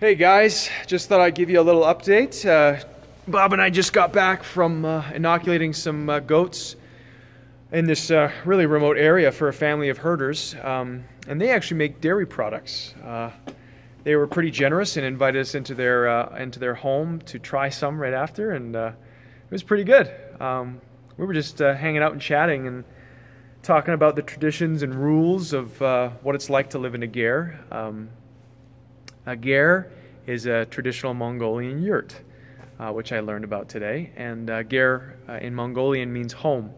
Hey guys, just thought I'd give you a little update. Uh, Bob and I just got back from uh, inoculating some uh, goats in this uh, really remote area for a family of herders, um, and they actually make dairy products. Uh, they were pretty generous and invited us into their uh, into their home to try some right after, and it was pretty good. Um, we were just hanging out and chatting and talking about the traditions and rules of what it's like to live in a ger. Um, a ger is a traditional Mongolian yurt, uh, which I learned about today. And uh, ger uh, in Mongolian means home.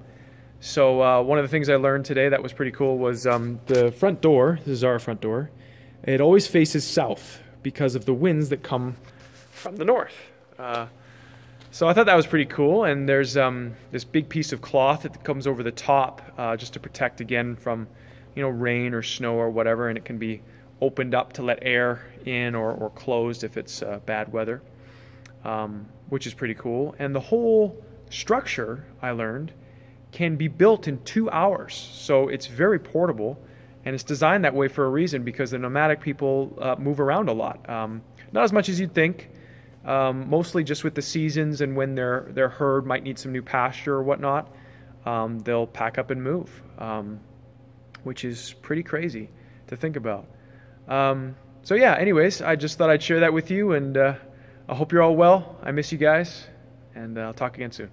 So uh, one of the things I learned today that was pretty cool was um, the front door, this is our front door, it always faces south because of the winds that come from the north. Uh, so I thought that was pretty cool. And there's um, this big piece of cloth that comes over the top uh, just to protect again from, you know, rain or snow or whatever. And it can be opened up to let air in or, or closed if it's uh, bad weather, um, which is pretty cool. And the whole structure, I learned, can be built in two hours. So it's very portable and it's designed that way for a reason because the nomadic people uh, move around a lot. Um, not as much as you'd think. Um, mostly just with the seasons and when their their herd might need some new pasture or whatnot, um, they'll pack up and move, um, which is pretty crazy to think about. Um, so yeah, anyways, I just thought I'd share that with you, and uh, I hope you're all well. I miss you guys, and uh, I'll talk again soon.